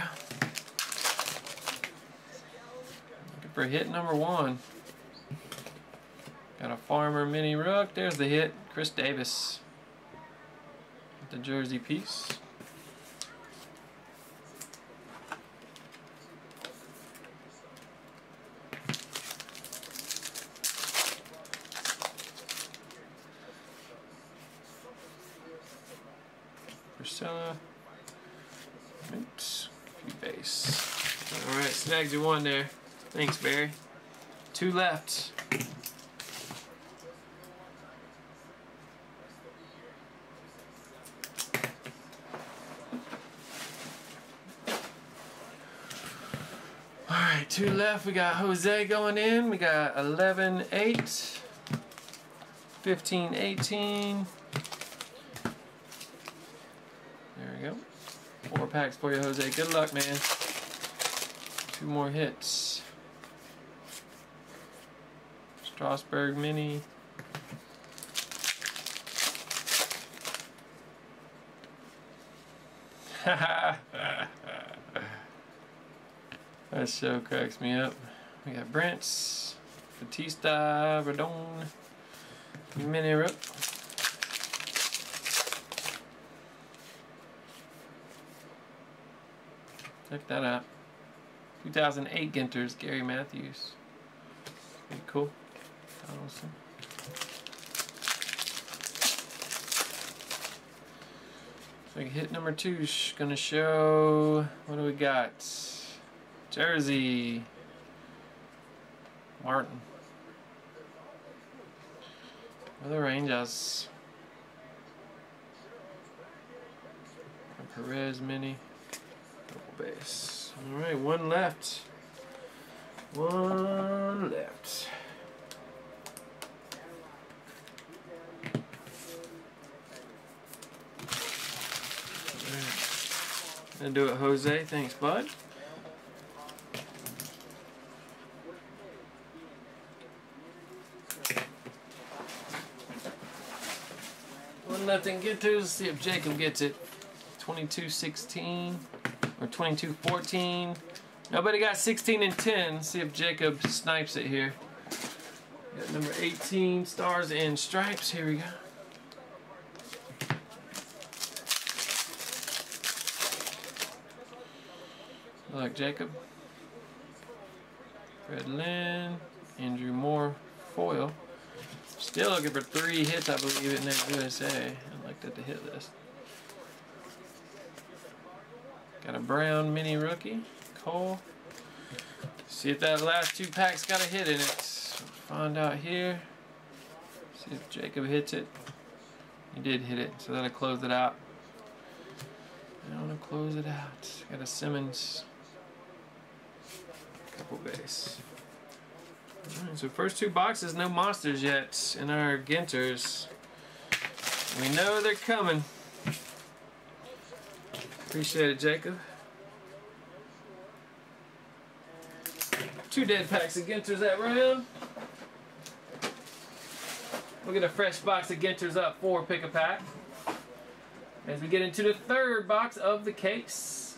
go. Looking for hit number one. Got a Farmer Mini Rook. There's the hit. Chris Davis. The jersey piece. Alright, you one there. Thanks, Barry. Two left. Alright, two left. We got Jose going in. We got 11 8, 15 18. There we go. Four packs for you, Jose. Good luck, man. Two more hits. Strasburg Mini. that show cracks me up. We got Brents, Bautista, Radon, Mini Rook. Check that out. 2008 Ginters, Gary Matthews. Pretty cool. Awesome. So hit number two is gonna show, what do we got? Jersey. Martin. For the Rangers. Perez Mini. Double base. Alright, one left. One left. Gonna do it, Jose. Thanks, bud. One left and get to see if Jacob gets it. 2216 or 2214. Nobody got 16 and 10. See if Jacob snipes it here. Got number 18, stars and stripes. Here we go. Luck, Jacob. Fred Lynn, Andrew Moore, foil. Still looking for three hits, I believe, in that USA. I looked at the hit list. Got a brown mini rookie, Cole. See if that last two packs got a hit in it. Find out here. See if Jacob hits it. He did hit it, so that'll close it out. I want to close it out. Got a Simmons. Couple base. Alright, so first two boxes, no monsters yet in our Ginters. We know they're coming. Appreciate it, Jacob. Two dead packs of Ginters that round. We'll get a fresh box of Ginters up for pick a pack. As we get into the third box of the case.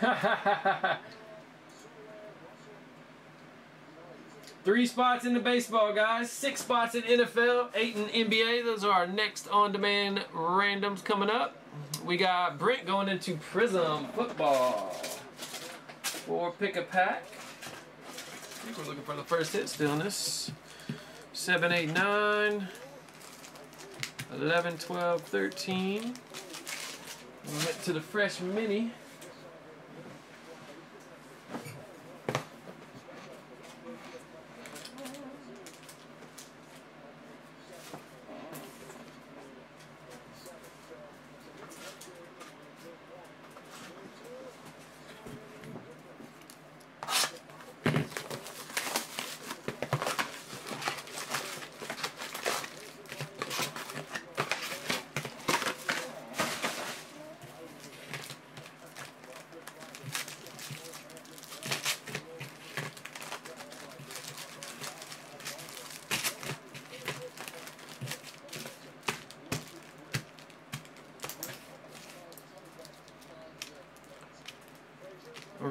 Three spots in the baseball, guys. Six spots in NFL, eight in NBA. Those are our next on-demand randoms coming up. We got Brent going into Prism football for pick a pack. I think we're looking for the first hit still in this. 7, 8, 9, 11, 12, 13. We to the fresh mini.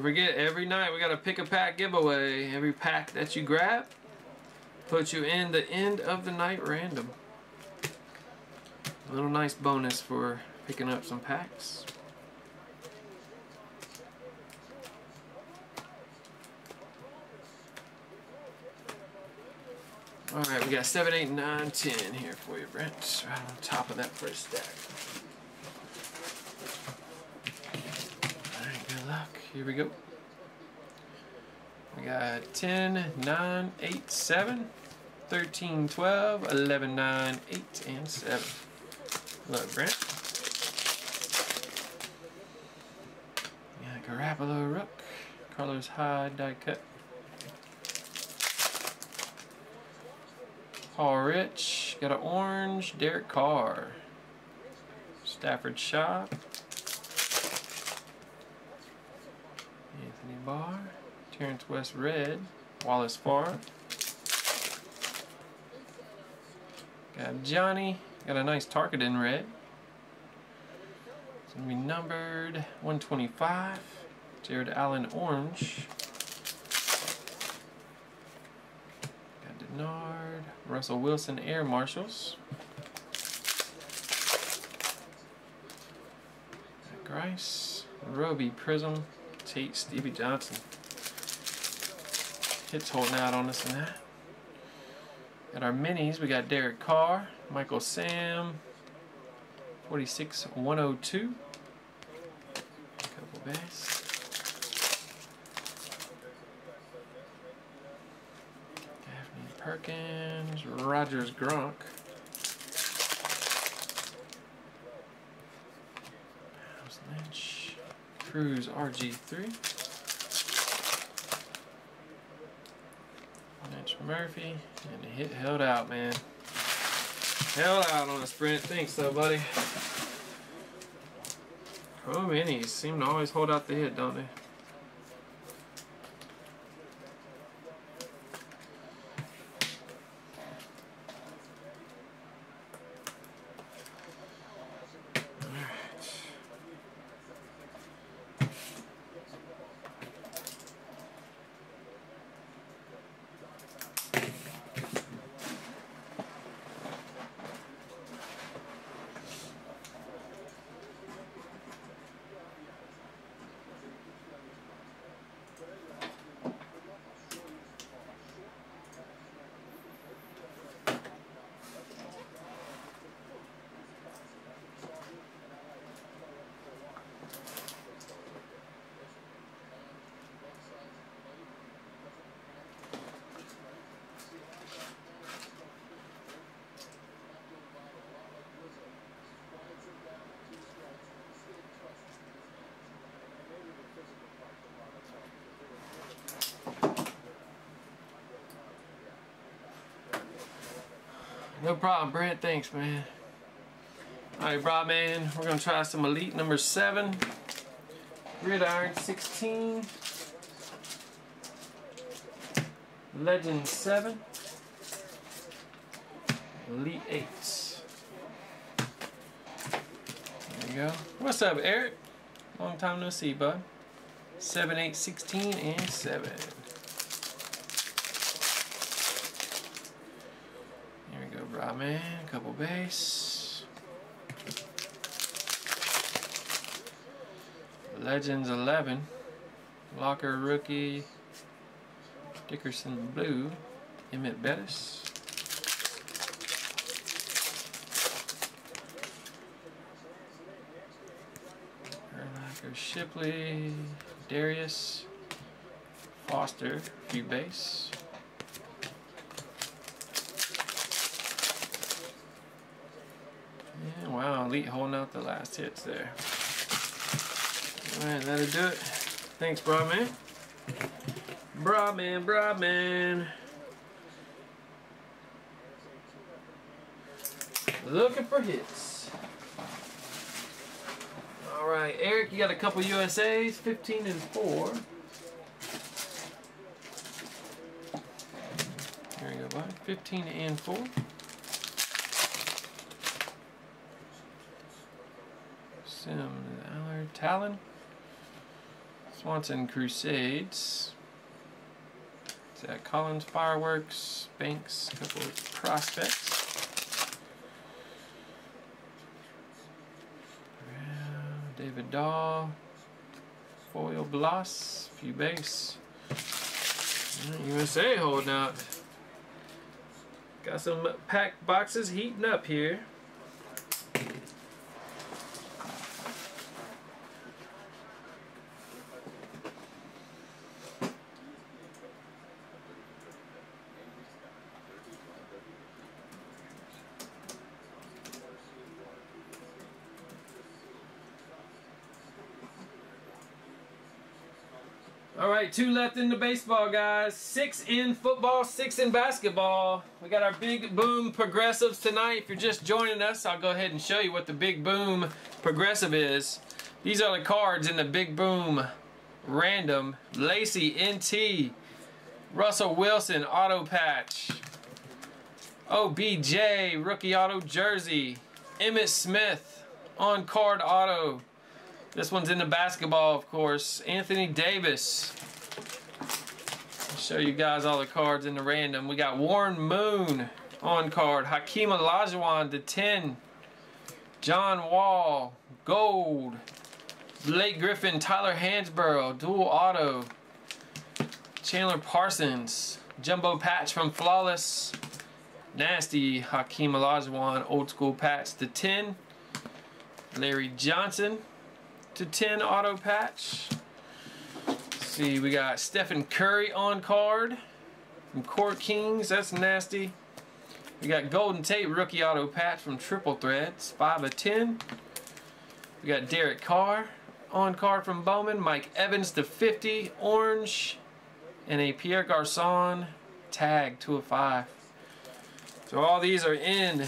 Forget, every night we got a pick a pack giveaway. Every pack that you grab puts you in the end of the night random. A little nice bonus for picking up some packs. All right, we got 7, 8, 9, 10 here for you, Brent. Right on top of that first stack. All right, good luck. Here we go. We got 10, 9, 8, 7, 13, 12, 11, 9, 8, and 7. Look, Brent. Yeah, Garoppolo Rook. Carlos Hyde die cut. Paul Rich. Got an orange. Derek Carr. Stafford Shop. Anthony Barr. Terrence West Red. Wallace Farr. Got Johnny. Got a nice Tarkenton red. It's going to be numbered 125. Jared Allen orange. Got Denard. Russell Wilson Air Marshals. Got Grice. Roby Prism. Tate Stevie Johnson. Hits holding out on us in that. At our minis, we got Derek Carr, Michael Sam, 46 102. Couple base. Daphne Perkins, Rogers Gronk. Cruz RG3. Lynch Murphy, and the hit held out, man. Held out on the sprint. Thanks, though, buddy. Oh, Pro minis seem to always hold out the hit, don't they? No problem, Brent. Thanks, man. Alright, Broad Man, we're gonna try some Elite number seven. Gridiron 16. Legend 7. Elite 8. There you go. What's up, Eric? Long time no see, bud. 7, 8, 16, and 7. Here go, Couple base. Legends 11. Locker rookie. Dickerson blue. Emmett Bettis. Urlacher Shipley. Darius. Foster. Few base. Yeah, wow, Elite holding out the last hits there. Alright, that'll do it. Thanks, Brahman. Brahman, Brahman. Looking for hits. Alright, Eric, you got a couple USAs, 15 and 4. There you go, bud. 15 and 4. Sims, Allard, Talon. Swanson Crusades. That Collins Fireworks, Banks, a couple of prospects. David Dahl, Foil Bloss, few base. USA holding out. Got some packed boxes heating up here. All right, two left in the baseball, guys. Six in football, six in basketball. We got our Big Boom Progressives tonight. If you're just joining us, I'll go ahead and show you what the Big Boom Progressive is. These are the cards in the Big Boom Random. Lacy NT, Russell Wilson Auto Patch, OBJ Rookie Auto Jersey, Emmitt Smith on card auto. This one's in the basketball, of course. Anthony Davis. I'll show you guys all the cards in the random. We got Warren Moon on card. Hakeem Olajuwon to 10. John Wall. Gold. Blake Griffin. Tyler Hansbrough. Dual auto. Chandler Parsons. Jumbo patch from Flawless. Nasty Hakeem Olajuwon. Old school patch to 10. Larry Johnson to 10 auto patch. Let's see, we got Stephen Curry on card from Court Kings. That's nasty. We got Golden Tate rookie auto patch from Triple Threads, 5 of 10. We got Derek Carr on card from Bowman. Mike Evans to 50, orange. And a Pierre Garcon tag, 2 of 5. So all these are in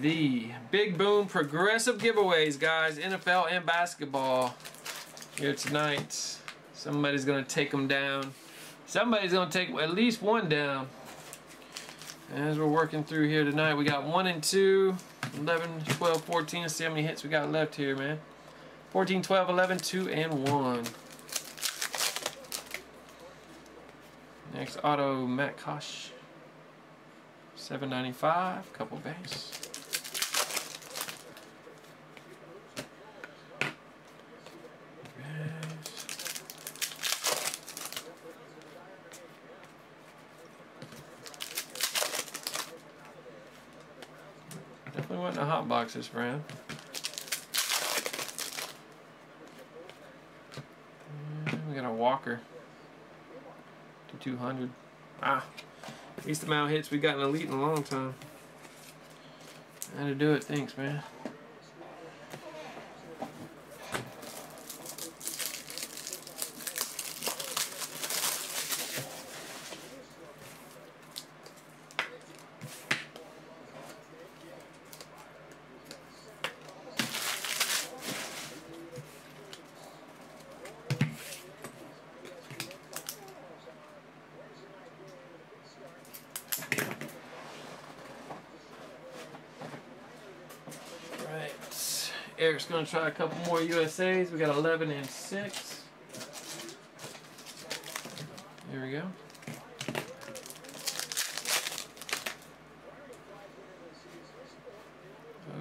the Big Boom Progressive Giveaways, guys. NFL and basketball here tonight. Somebody's going to take them down. Somebody's going to take at least one down. As we're working through here tonight, we got 1 and 2, 11, 12, 14. Let's see how many hits we got left here, man. 14, 12, 11, 2, and 1. Next auto, Matt Kosh. 795, couple base. Definitely wasn't a hot box this round. we got a Walker to 200. Ah, least amount of hits we got in Elite in a long time. Had to do it. Thanks, man. Eric's gonna try a couple more USAs. We got 11 and 6. Here we go.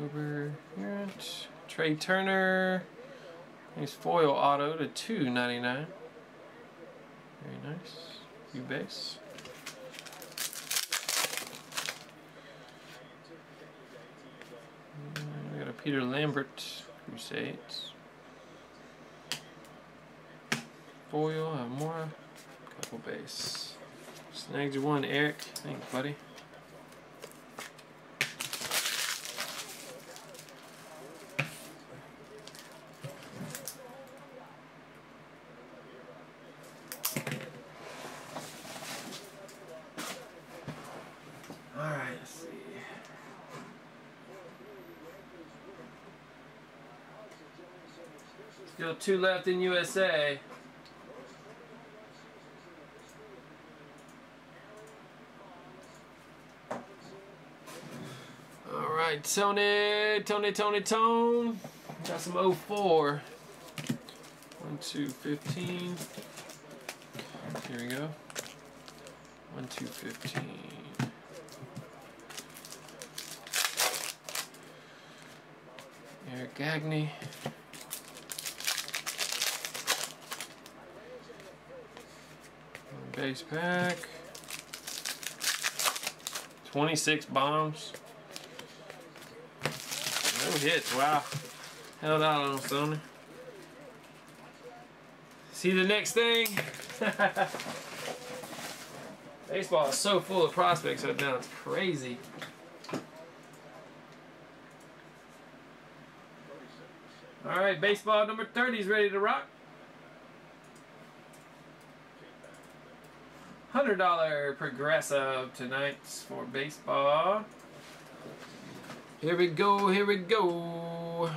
Over here. Trea Turner. He's foil auto to 299. Very nice. Few base. We got a Peter Lambert Crusades. Foil, more. Couple base. Snagged one, Eric. Thanks, buddy. Alright, let's see. Two left in USA. Alright, Tony, Tony, Tony, Tone. Got some 04. One, two, fifteen. Here we go. One, two, fifteen. Eric Gagne. Base pack. 26 bombs. No hits, wow. Held out on Sony. See the next thing? Baseball is so full of prospects right now, it's crazy. Alright, baseball number 30 is ready to rock. $100 progressive tonight for baseball. Here we go, here we go.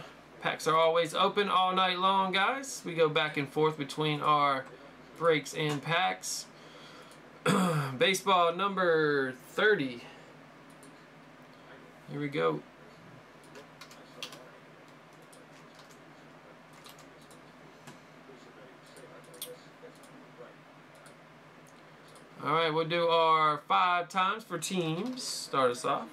Packs are always open all night long, guys. We go back and forth between our breaks and packs. baseball number 30. Here we go. All right, we'll do our five times for teams. Start us off.